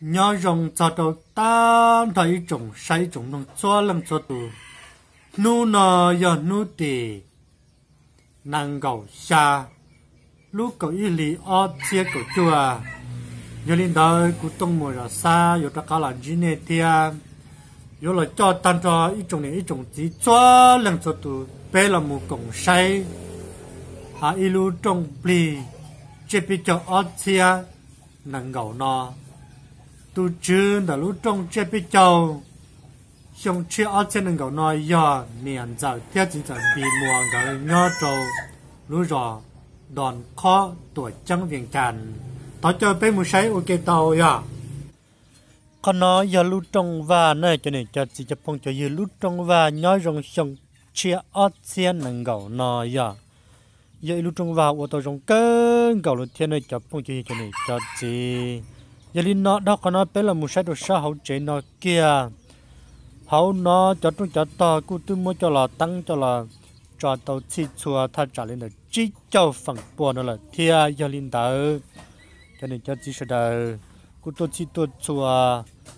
nhớ rồng cho đầu tan thấy trồng say trồng nông, cho làm cho tù nu nọ giờ nu tì, nàng gầu xa. Lúc cậu y lì ở chia cậu chùa. Nhớ lên đó cụ tông mùa là xa rồi ta cả là gì nè tia rồi là cho tan cho ít trồng này ít trồng chỉ cho làm cho tù bé là một cổng say. À y lu trồng bì chế bị cho ở chia, nàng gầu nọ tu chứ đã lúc trong chế bị châu. Xong chia ở trên nâng cầu nói giờ miền giờ theo chỉ cần bị mùa gạo nhỏ trâu lúc rồi đòn khó tuổi trắng viện tràn tao cho bé một say ok tàu ya con nó giờ lúc trong và này cho nên cho chỉ cho phong cho giờ lúc trong và nhớ rằng xong chia ở trên nâng cầu nói ya giờ lúc trong và ô tô trong cơn cầu lúc thiên này cho phong cho cho nên cho chỉ giờ linh nó đó có nó bé là một sai đồ sao hậu chế nó kia. Hậu nó cho chúng cho to cứ tư mua cho là tăng cho là cho tàu chi chùa ta trả lên là chỉ cho phẳng bùa nó là thia giờ linh đó cho nên cho chỉ sợ đời cô tôi chỉ tôi chùa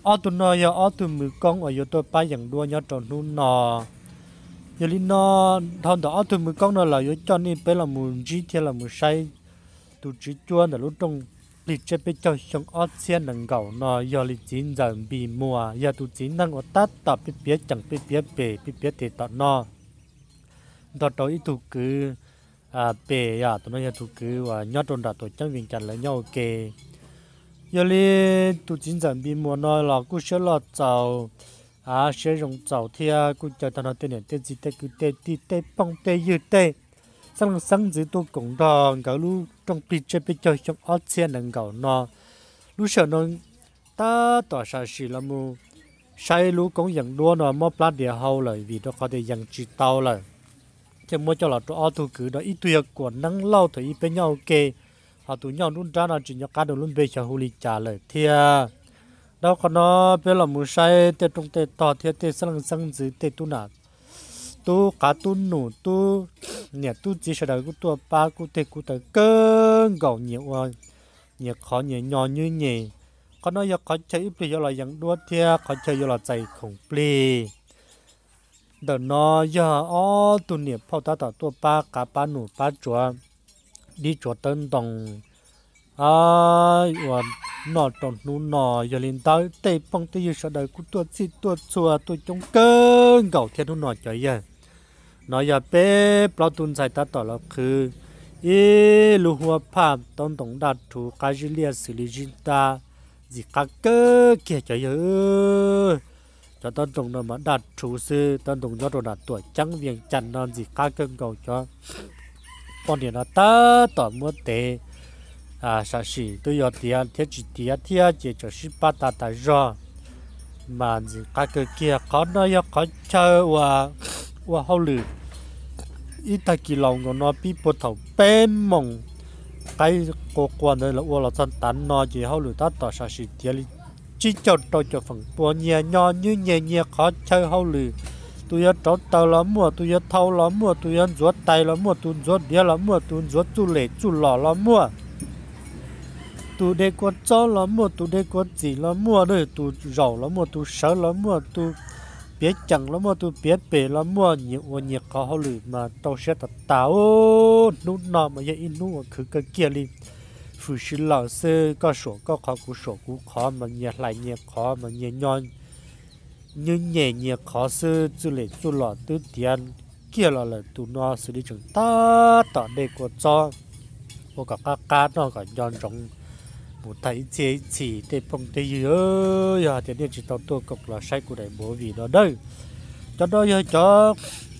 ở tụi nó giờ ở tụi mười con ở giờ tôi ba dạng đua nhớ tròn nu nó, giờ linh nó thằng đó ở tụi mười con nó là giờ cho nên bé là một chỉ thia là một sai tụi chỉ chua là lúc trong lì chế bị cho xong ở xe nâng gạo nó giờ lì chín giờ bị mùa giờ tụ chín năng ở tát tập bị biết chẳng bị biết bể bị biết thì tọt nó tọt đó ít tụ cứ à bể à tụi nó giờ tụ cứ và nhớ tròn đặt tổ chức viên chặt lại nhau kề giờ lì tụ chín giờ bị mùa nó là cứ sẽ là chào à sẽ dùng chào thì cứ cho tao nó tên này tên gì tên cứ tên tê tê bông tê như tê. Sang sang chỉ tôi cũng đó cái lu trong bị chơi bị chơi trong ớt xe nâng gạo nó lúc sợ nó ta tỏ ra gì là mu sai lũ cũng nhận đua nó mất plát địa hậu lại vì nó có thể nhận chỉ tàu lại chứ mua cho là chỗ ớt tu cứ đó ít tuyệt của nâng lâu thì ít bên nhau kê. Họ tụ nhau luôn ra là chỉ nhau cá đồ luôn về cho lì trả lời thì đâu có nó bây là mu sai, tê trong tê tỏ thì tê sang sang chỉ tê tu nào tu cá tu nụ tu nhà tu chỉ sợ đời của tu ba của tê của tờ cơn gạo nhiều à nhiều khó nhiều nhỏ như nhỉ có nói có chơi bây giờ là dạng đua thia, có chơi giờ là chạy khủng bì. Đợt nó giờ ó, tu niệm phao ta ta tu ba, cá ba nụ ba chúa. Đi chúa tân đồng à và nó tròn nụ nó giờ lên tới tây phong tây giờ sợ đời của tu chỉ tu chùa tu trong cơn gạo thiên nụ nó chơi vậy nó giờ bé bao tuần sai ta tỏ là cứ ý lu hoa phàm tôn tổng đạt thủ cá dữ liệu xử lý chúng ta gì cá cơ kia cho nhớ, cho tôn tổng nó mà đạt thủ sư tôn tổng cho đồ đạt tuổi trắng viền chăn non gì cá cơn cầu cho. Con điện nó ta tỏ mua tệ à sao xí tôi giờ tiền thiết chỉ tiền thiết chỉ cho ship ba ta ta rồi mà gì cá cơ kia có nó có có chơi và và hậu lử ít ta kỳ lòng của nó bị bột thầu bên mong cái cô quan đây là ô là chân tán nó chỉ hậu lửa tát tỏ sa xịt chỉ cho tôi cho phần bùa nhẹ nhỏ như nhẹ nhẹ khó chơi hậu lửa tôi nhớ trốn tàu lắm mua tôi thâu lắm mua tôi nhớ ruột tay lắm mua tôi ruột đĩa lắm mua tôi ruột chú lệ chú lò lắm mua tôi để quạt cho lắm mua tôi để quạt gì lắm mua đây tôi rau lắm mua tôi sợ lắm mua tôi biết chẳng biết bể mà cái kia sư lão sư có số có khó của khó mà nhiều lại nhiều khó mà nhiều nhon như nhẹ nhiều khó sư chú lệ chú lọ tư tiền kia là là tụ nó xử lý chúng ta tỏ đây của cho của cả các cá nó cả nhon trong một thấy chế chỉ để phong tê ơi à thì nên chỉ tao tôi cục là sai của đại bố vì đó đây. Cho đó giờ cho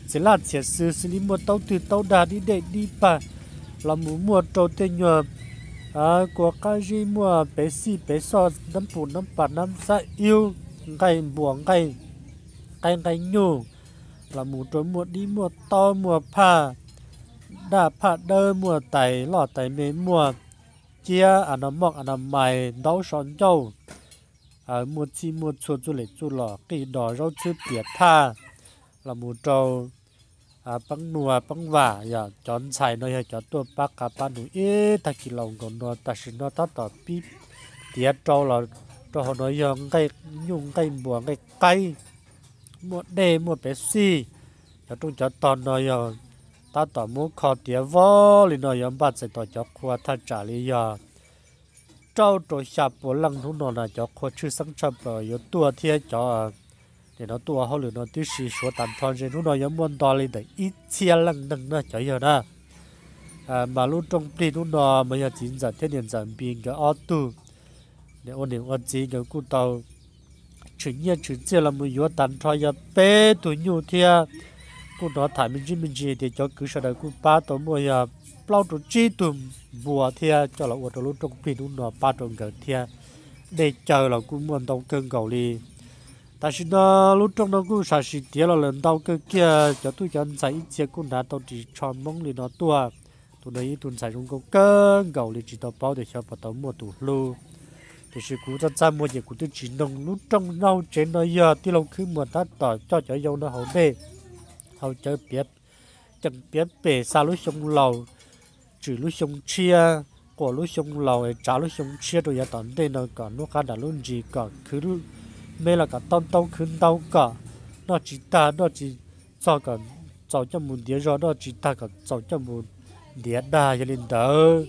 sẽ là sẽ xử xử lý một tàu từ tàu đà đi để đi bà. Là muốn mua trâu tê nhờ à của cái gì mua bé xì, bé so năm phụ, năm bà, năm sa yêu. Ngày buồn ngày ngày ngày nhủ là muốn trâu mua đi mua to mua pa đà pa đơ mua tẩy lọ tẩy mềm mua chia anh em mọc anh em mày đấu sọn châu à mua chi mua chua chua lệ chua lọ cái đó rau chưa tiệt tha. Là mua trâu à băng nua băng vả giờ chọn xài nơi hay chọn tua bác cả ba nụ. Ê, ta chỉ lòng còn nua ta xin nó ta tỏ pi tiệt trâu là trâu họ nói rằng cái nhung cái bùa cái cây một đề một bé xì. Dạ, giờ chúng chọn toàn nói giờ ta tỏ muốn khó tía vô lì nói rằng bắt sẽ tỏ cho khoa tha trả lý giờ trâu trôi sạp bộ lăng thú nó là cho khoa chư sáng chập bờ yếu tua thiên cho. Để nó tua họ lừa nó tí xì số tàn thon trên thú nó giống muốn to lên để ít chia lăng nâng nó cho giờ đó. À mà lúc trong pin thú nó mà giờ chính giả thiên nhiên giả biến cái ô tô để ổn định ổn gì cái cụ tàu. Chủ nhiên chủ chia là một yếu tàn thon giờ bé tuổi nhiều thiên cụ nó thải mình chỉ mình chỉ để cho cứ sau đó cụ ba tổ mua giờ bao tổ chi tùm bùa thiên cho là ổn lúc trong pin đúng nó ba tổ gần thiên để chờ là cụ muốn đóng cơn cầu đi ta chỉ nó lúc trong đó cũng sao chỉ tiếc là lần đầu cái kia cho tôi cho anh thấy chia cũng đã tao chỉ chọn mong li nó tua tụi nó tuần sai trong câu cơn cầu li chỉ tao bao để cho bắt đầu mua tủ lu thì sự cũ ta ra mua gì cũng tôi chỉ nông lúc trong nhau trên nó giờ thì lâu khi mà ta tỏ cho cho dâu nó hậu đề thâu chơi biết. Chẳng biết bể xa lúc sông lầu chỉ lúc sông chia, của lúc sông lầu trả lúc sông chia rồi giờ tận đây nó còn nó khá đã luôn gì còn cứ mẹ là cả tông tông khấn tông cả. Nó chỉ ta, nó chỉ cho cả, cho cho một đĩa rồi nó chỉ ta cả, cho cho một đĩa đa cho nên đỡ.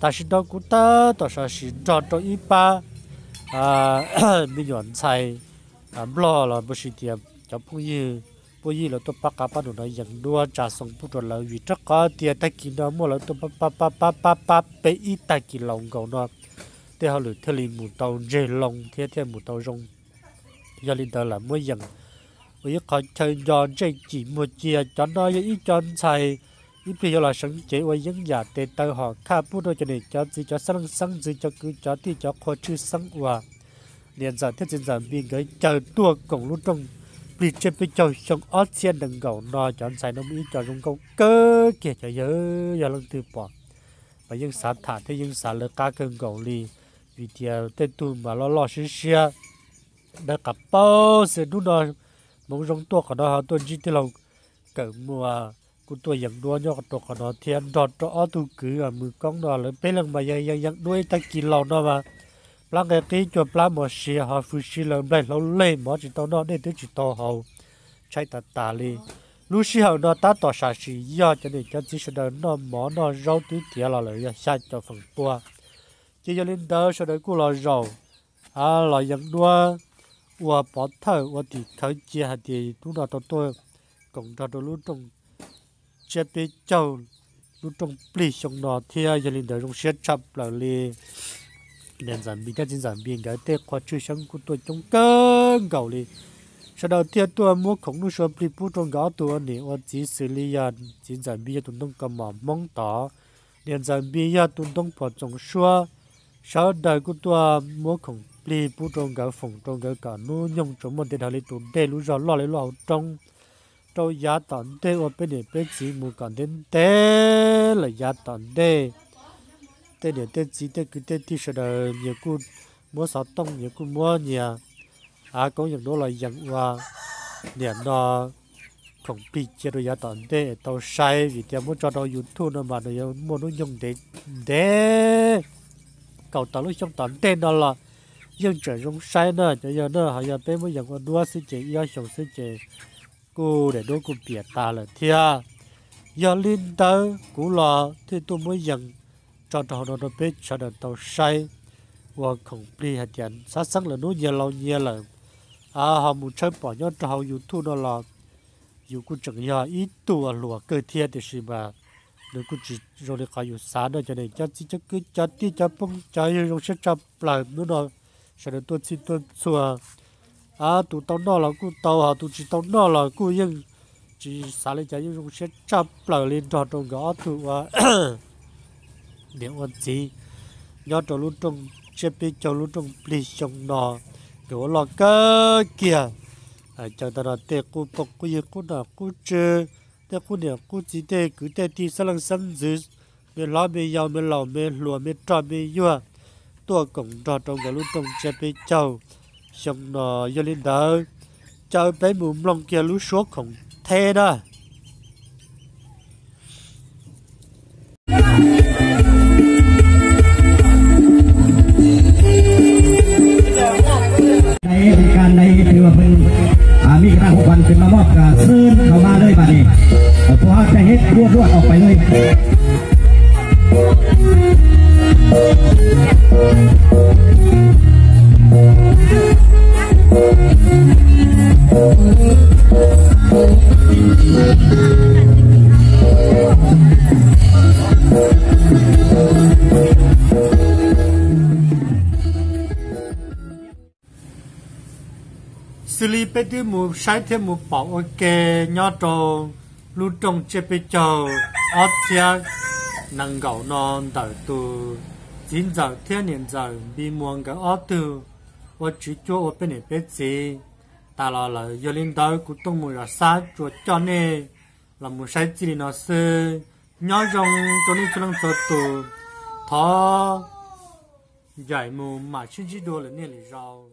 Ta xin đó cũng ta ta sẽ xin cho cho ít ba. À mình nhận sai làm lo là bớt tiền cho phụ như bố như là tôi bắt cá bắt nó nhận đua trả xong phụ rồi là vì chắc có tiền ta kỹ nó mua là tôi bắt bắt bắt bắt bắt bắt bé ít ta kỹ lòng cầu nó thế họ lựa theo li một tàu dây lòng theo theo một tàu rong giờ linh tờ là mua dần với có chơi do chơi chỉ mua chia cho nó ít cho xài ít bây giờ là sống chế với những giả tệ tờ họ khá bút đôi cho nên cho gì cho sáng sáng gì cho cứ cho thì cho khó chữ sáng hòa liền giờ thiết dân giờ biên cái chờ tua cổng lúc trong bị chết bị châu trong ớt xiên đằng gầu nó chọn xài nó mỹ cho trong công. Cơ kia cho nhớ giờ lần từ bỏ. Và những sản thả thế những sản lực cá cơn gầu li vì thì tên tu mà lo lo xí xí đã cặp bao sẽ đúng rồi mong rong tua của nó tôi chỉ tới lòng. Cỡ mùa của tôi dẫn đua nhau của của nó thiên đọt cho ở tu cứ ở mười con nó là bây lần mà dẫn dẫn dẫn đuôi ta kỳ lâu nó mà là cái cái chuột lá một xì họ phụ xì lần đây lâu lê mà chỉ tao nó để đứa chỉ tao hậu chạy tạt tà đi. lúc xì hậu nó ta tỏ xả xì do cho nên cho chỉ sợ nó mỏ nó rau tí tía là lợi xa cho phần tua. Chỉ cho lên đó sợ đấy cũng là rau à là dân đua. Và bỏ thở và thì thở chia hạt thì lúc nào tao tôi cũng thật lúc trong chế bị châu lúc trong pli trong nó thì giờ lên đó trong xe chập là liền liền giảm bị cái giảm bị cái tê qua chui sáng của tôi trong cơn gạo đi sau đó tiên tôi mua khổng lồ sớm bị bút trong gạo tôi nè và chỉ xử lý yan chỉ giảm bị tôi đông cầm mà mong tỏ. Liền giảm bị ya tôi đông bỏ trong xua. Sau đó của tôi mua khổng bị bút trong gạo phòng trong gạo cả nu nhung trong một điện thoại tôi để lúc giờ lo lấy lo trong. Tôi giá tận tê và bên này bên chỉ mua cần đến tê là giá tận tê tên này tên chỉ tên cứ tên thì sợ là nhiều cu mua sáu tông nhiều cu mua nhà à có những đó là dạng hoa nhà nó không bị chế độ giá tận đê tàu sai vì theo muốn cho nó thu nó mà nó muốn nó dùng để để cầu tàu lúc trong tận đê đó là dân trở rong sai nữa cho giờ nữa họ giờ bé mới giờ có đua sự chế yêu sống sự chế cô để đôi cô bịa ta là thia. Giờ linh tới cú lò, thì tôi mới dần cho nó nó nó biết cho nó tàu say và không bị hạt tiền sát sắc là nó nhiều lâu nhiều là à họ muốn chơi bỏ nhau cho họ dùng thu đó là dùng cũng chẳng nhờ ít tuổi lùa cơ thiên thì gì mà, nếu cũng chỉ rồi là họ dùng sáng đó, cho nên cho chỉ cho cứ cho tí cho bông cho dùng sẽ cho lại nữa rồi sẽ được tôi xin tôi xua. À tụ tao nó là cũng tao họ tụ chỉ tao nó là cũng nhưng chỉ xả lên cho trái dùng sẽ cho lại lên trò trong gõ tụ à nếu anh gì nhớ cho lúc trong chế bị cho lúc trong bị trong nó kiểu lo cơ kìa. À cho ta là tê cú bọc cú yên cú nào cú chơi tê cú nè cú chỉ tê cứ tê đi sang lăng sang dưới mẹ lo mẹ giàu mẹ lẩu mẹ lùa mẹ trò mẹ dừa tua cổng trò trong cái lúc trong chế bị châu trong nó do lên đỡ. Châu bé mồm lòng kia lúc số khổng thế đó. Bé đi mù sai thêm mù bảo ok nhỏ trâu lu trông chế bé châu ở chia nâng gạo non đợi tu chín giờ thiên niên giờ bị muôn cái ở tu và chỉ cho ở bên này bé gì ta lo là do linh đạo của tông mù là sa cho cho nên là mù sai chỉ nó sư nhỏ rong cho nên cho năng cho tu thọ giải mù mà chỉ chỉ đồ là nên là rau